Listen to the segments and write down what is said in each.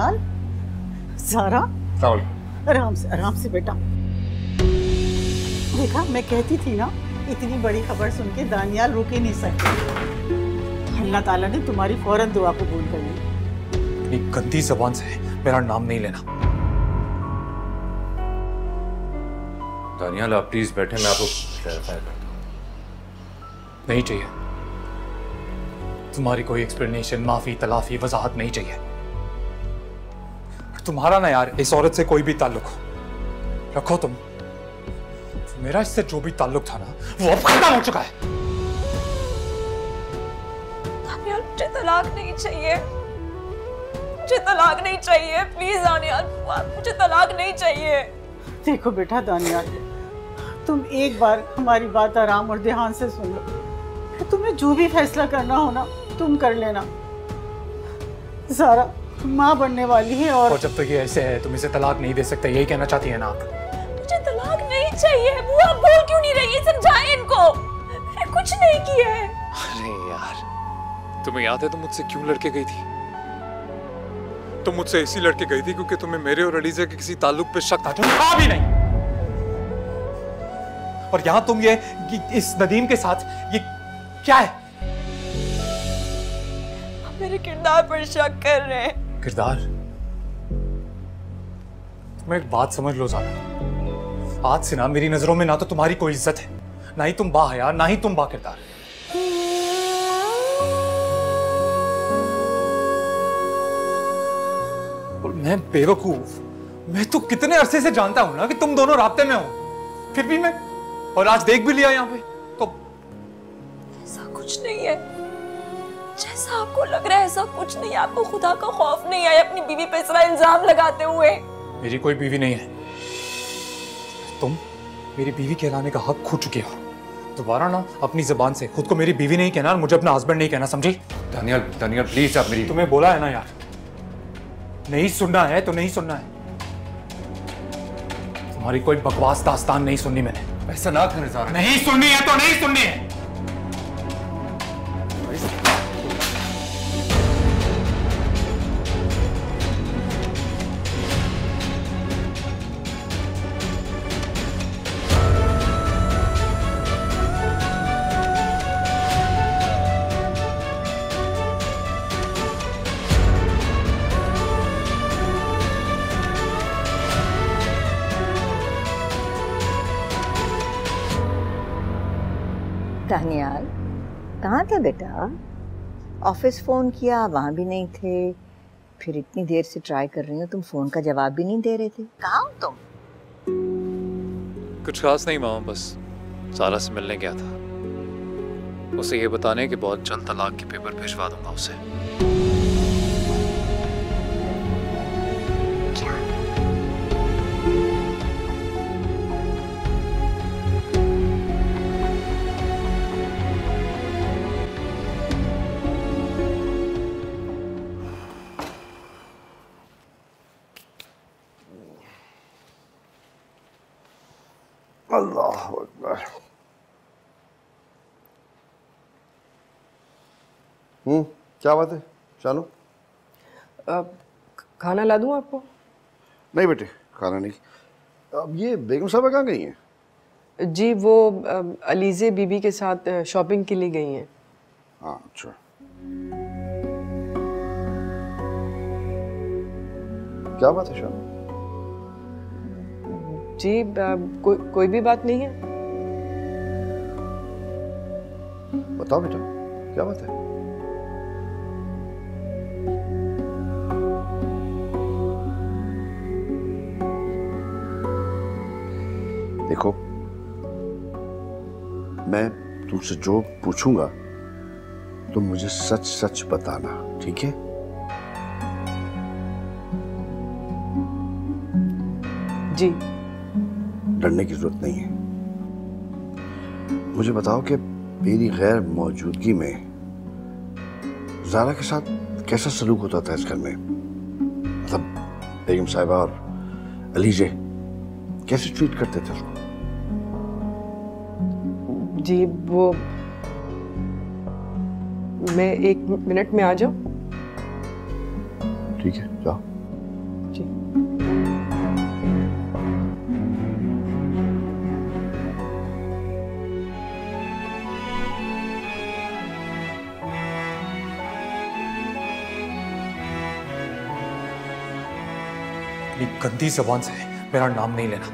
دانیال سارا۔ آرام سے آرام سے بیٹا۔ دیکھا میں کہتی تھی نا اتنی بڑی خبر سن کے دانیال ہی نہیں سکتے۔ اللہ تعالیٰ نے تمہاری فوراً دعا قبول کر لی۔ اتنی گندی زبان سے میرا نام نہیں لینا۔ دانیال آپ پلیز بیٹھے میں آپ کو کلیریفائی کرتا ہوں۔ نہیں چاہیے۔ تمہاری کوئی ایکسپلینیشن معافی تلافی وضاحت نہیں چاہیے۔ تمہارا نا یار اس عورت سے کوئی بھی تعلق ہو رکھو تم میرا اس سے جو بھی تعلق تھا نا وہ اب ختم ہو چکا ہے دانیال مجھے طلاق نہیں چاہیے مجھے طلاق نہیں چاہیے پلیز دانیال مجھے طلاق نہیں چاہیے دیکھو بیٹا دانیال تم ایک بار ہماری بات آرام اور دھیان سے سن لو تمہیں جو بھی فیصلہ کرنا ہو نا تم کر لینا زارا ماں بننے والی ہے اور جب تک یہ ایسے ہے تم اسے طلاق نہیں دے سکتے یہی کہنا چاہتی ہیں نا آپ۔ مجھے طلاق نہیں چاہیے وہ آپ بول کیوں نہیں رہی؟ ہے سمجھائیں ان کو۔ میں کچھ نہیں کیا ہے۔ ارے یار تمہیں یاد ہے تم مجھ سے کیوں لڑکے گئی تھی؟ تم مجھ سے اسی لڑکے گئی تھی کیونکہ تمہیں میرے اور علیزہ کے کسی تعلق پہ شک تھا۔ جو تھا بھی نہیں۔ اور یہاں تم یہ اس ندیم کے ساتھ یہ کیا ہے؟ میرے کردار پر شک کر رہے ہیں۔ کردار؟ تمہیں ایک بات سمجھ لو زیادہ آج سے نا میری نظروں میں نہ تو تمہاری کوئی عزت ہے، نہ ہی تم با حیا، نہ ہی تم با کردار۔ اور میں بے وقوف میں تو کتنے عرصے سے جانتا ہوں نا کہ تم دونوں رابطے میں ہو۔ پھر بھی میں، اور آج دیکھ بھی لیا یہاں پہ، تو ایسا کچھ نہیں ہے۔ جیسا آپ کو لگ رہا ہے ایسا کچھ نہیں ہے آپ کو خدا کا خوف نہیں آیا اپنی بیوی پہ اس طرح الزام لگاتے ہوئے۔ میری کوئی بیوی نہیں ہے۔ تم میری بیوی کہلانے کا حق کھو چکے ہو۔ دوبارہ نا اپنی زبان سے خود کو میری بیوی نہیں کہنا اور مجھے اپنا ہسبینڈ نہیں کہنا سمجھی؟ دانیال دانیال پلیز آپ میری تمہیں بولا ہے نا یار۔ نہیں سننا ہے تو نہیں سننا ہے۔ تمہاری کوئی بکواس داستان نہیں سننی میں نے۔ ایسا نہ کریں زارا۔ نہیں سننی ہے تو نہیں سننی ہے۔ دانیال کہاں تھے بیٹا؟ آفس فون کیا، وہاں بھی نہیں تھے۔ پھر اتنی دیر سے ٹرائی کر رہی ہوں، تم فون کا جواب بھی نہیں دے رہے تھے۔ کہاں ہو تم؟ کچھ خاص نہیں ماما بس سارا سے ملنے گیا تھا۔ اسے یہ بتانے کہ بہت جلد طلاق کے پیپر بھیجوا دوں گا اسے۔ ہوں کیا بات ہے؟ چالو کھانا لا دوں آپ کو؟ نہیں بیٹے کھانا نہیں۔ اب یہ بیگم صاحبہ کہاں گئی ہیں؟ جی وہ علیزے بی بی کے ساتھ شاپنگ کے لیے گئی ہیں۔ ہاں اچھا۔ کیا بات ہے شام جی کوئی بھی بات نہیں ہے۔ بتاؤ بیٹا کیا بات ہے؟ دیکھو۔ میں تم سے جو پوچھوں گا تم مجھے سچ سچ بتانا ٹھیک ہے؟ جی۔ ڈرنے کی ضرورت نہیں ہے۔ مجھے بتاؤ کہ میری غیر موجودگی میں زارا کے ساتھ کیسا سلوک ہوتا تھا اس گھر میں؟ مطلب بیگم صاحبہ اور علیجے کیسے ٹریٹ کرتے تھے اس کو؟ جی وہ میں ایک منٹ میں آ جاؤں؟ ٹھیک ہے جاؤ۔ جی۔ گندی زبان سے میرا نام نہیں لینا۔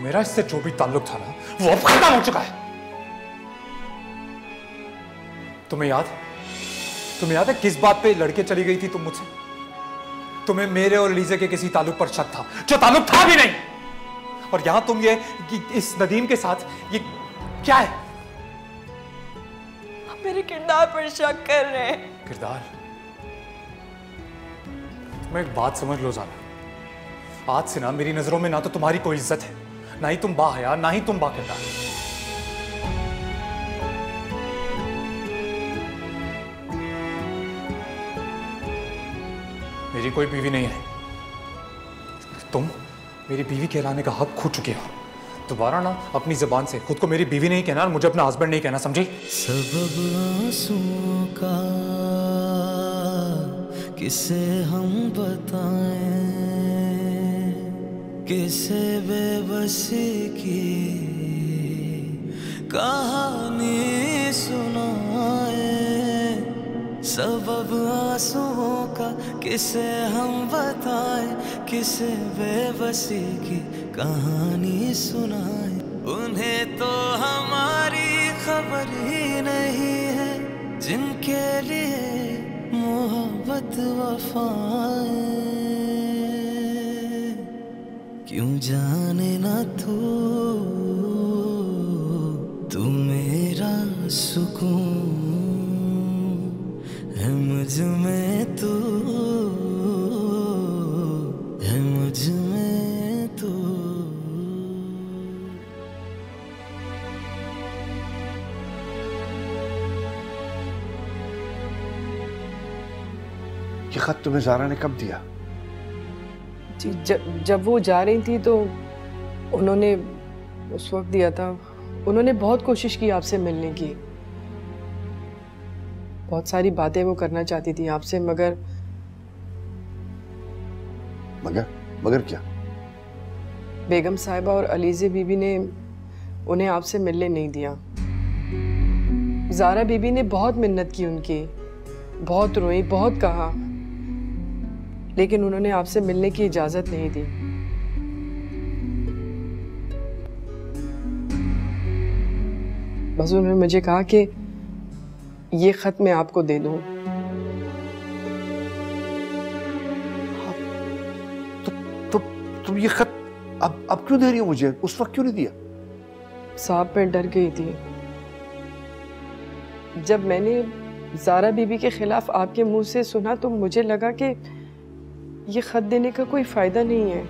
میرا اس سے جو بھی تعلق تھا نا وہ اب ختم ہو چکا ہے۔ تمہیں یاد تمہیں یاد ہے کس بات پہ لڑکے چلی گئی تھی تم مجھ سے؟ تمہیں میرے اور لیزے کے کسی تعلق پر شک تھا جو تعلق تھا بھی نہیں۔ اور یہاں تم یہ اس ندیم کے ساتھ یہ کیا ہے؟ میرے کردار پر شک کر رہے ہیں۔ کردار؟ تمہیں ایک بات سمجھ لو زانا۔ آج سے نہ میری نظروں میں نہ تو تمہاری کوئی عزت ہے۔ نہ ہی تم با حیاء نہ ہی تم با کردار میری کوئی بیوی نہیں ہے تم میری بیوی کہلانے کا حق کھو چکے ہو دوبارہ نہ اپنی زبان سے خود کو میری بیوی نہیں کہنا اور مجھے اپنا ہسبینڈ نہیں کہنا سمجھے سبب کا کسے ہم بتائیں کسے بے بسی کی کہانی سنائے سبب آنسوں کا کسے ہم بتائیں؟ کسے بے بسی کی کہانی سنائیں؟ انہیں تو ہماری خبر ہی نہیں ہے، جن کے لیے محبت وفائیں۔ کیوں جانے نہ تو تو میرا سکون ہے مجھ میں تو، ہے مجھ میں تو۔ یہ خط تمہیں زارا نے کب دیا؟ جی جب وہ جا رہی تھی تو انہوں نے اس وقت دیا تھا انہوں نے بہت کوشش کی آپ سے ملنے کی۔ بہت ساری باتیں وہ کرنا چاہتی تھی آپ سے مگر مگر مگر کیا؟ بیگم صاحبہ اور علیزے بی بی نے انہیں آپ سے ملنے نہیں دیا۔ زارہ بی بی نے بہت منت کی ان کی بہت روئی بہت کہا۔ لیکن انہوں نے آپ سے ملنے کی اجازت نہیں دی۔ بس انہوں نے مجھے کہا کہ یہ خط میں آپ کو دے دوں۔ تم یہ خط اب کیوں دے رہی ہو مجھے؟ اس وقت کیوں نہیں دیا؟ صاحب پہ ڈر گئی تھی۔ جب میں نے زارہ بی بی کے خلاف آپ کے منہ سے سنا تو مجھے لگا کہ یہ خط دینے کا کوئی فائدہ نہیں ہے۔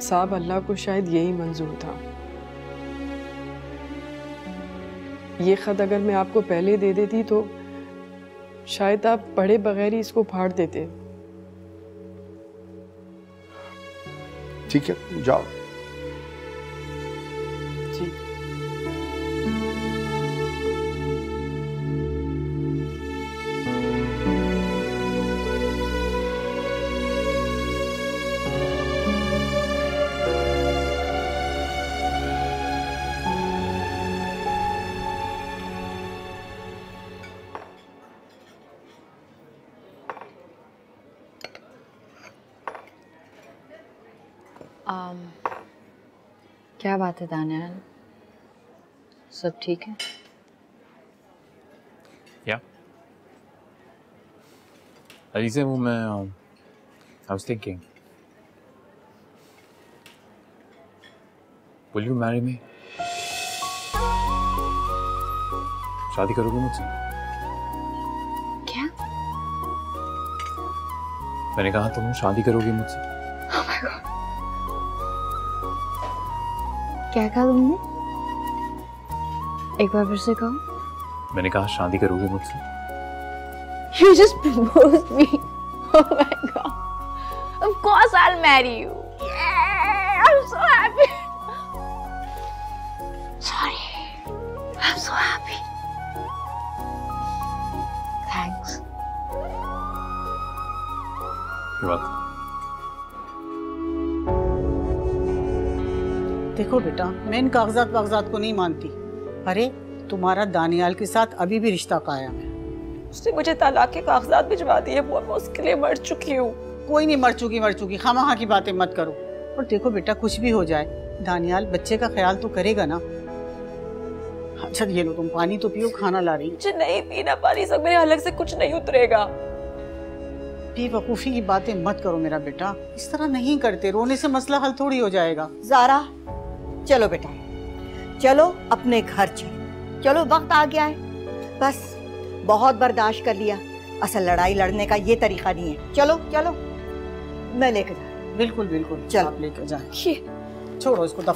صاحب، اللہ کو شاید یہی منظور تھا۔ یہ خط اگر میں آپ کو پہلے دے دیتی تو شاید آپ پڑھے بغیر ہی اس کو پھاڑ دیتے۔ ٹھیک ہے، جاؤ۔ آم, کیا بات ہے دانیال؟ سب ٹھیک ہے؟ یا علیزہ وہ میں I was thinking will you marry me? شادی کرو گے مجھ سے کیا میں نے کہا تم شادی کرو گی مجھ سے oh my God. کیا کہا تم نے؟ ایک بار پھر سے کہا میں نے کہا شادی کرو گے مجھ سے۔ You just propose me oh my god of دیکھو بیٹا میں ان کاغذات واغذات کو نہیں مانتی۔ ارے تمہارا دانیال کے ساتھ ابھی بھی رشتہ قائم ہے۔ اس نے مجھے طلاق کے کاغذات بھجوا دیے وہ میں اس کے لیے مر چکی ہوں۔ کوئی نہیں مر چکی مر چکی۔ خاما خامہ کی باتیں مت کرو۔ اور دیکھو بیٹا کچھ بھی ہو جائے دانیال بچے کا خیال تو کرے گا نا۔ اچھا یہ لو تم پانی تو پیو کھانا لا رہی۔ مجھے نہیں پینا پانی سب میرے الگ سے کچھ نہیں اترے گا۔ بے وقوفی کی باتیں مت کرو میرا بیٹا۔ اس طرح نہیں کرتے رونے سے مسئلہ حل تھوڑی ہو جائے گا۔ زارا چلو بیٹا۔ چلو اپنے گھر چلو۔ چلو وقت آ گیا ہے۔ بس بہت برداشت کر لیا۔ اصل لڑائی لڑنے کا یہ طریقہ نہیں ہے۔ چلو چلو۔ میں لے کے جا۔ بالکل بالکل۔ چلو۔ لے کے جا چھوڑو اس کو دفعہ